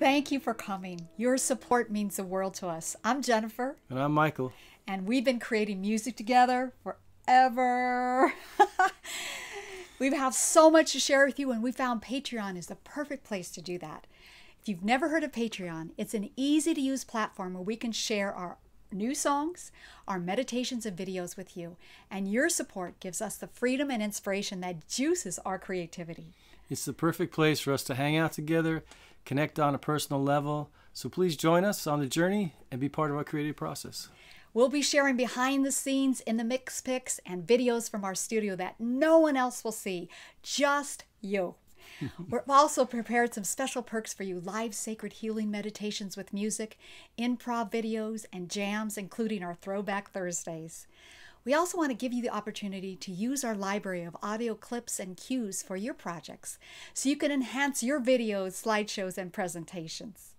Thank you for coming. Your support means the world to us. I'm Jennifer. And I'm Michael. And we've been creating music together forever. we have so much to share with you, and we found Patreon is the perfect place to do that. If you've never heard of Patreon, it's an easy to use platform where we can share our new songs, our meditations, and videos with you. And your support gives us the freedom and inspiration that juices our creativity. It's the perfect place for us to hang out together, connect on a personal level. So please join us on the journey and be part of our creative process. We'll be sharing behind the scenes in the mix picks and videos from our studio that no one else will see, just you. We've also prepared some special perks for you live sacred healing meditations with music, improv videos, and jams, including our Throwback Thursdays. We also want to give you the opportunity to use our library of audio clips and cues for your projects so you can enhance your videos, slideshows, and presentations.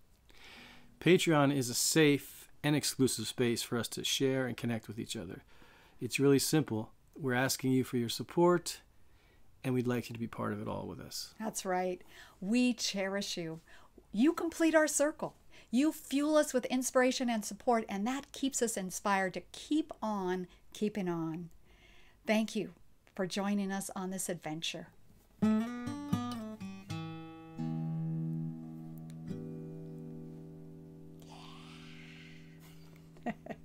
Patreon is a safe and exclusive space for us to share and connect with each other. It's really simple. We're asking you for your support and we'd like you to be part of it all with us. That's right. We cherish you. You complete our circle. You fuel us with inspiration and support, and that keeps us inspired to keep on keeping on. Thank you for joining us on this adventure. Yeah.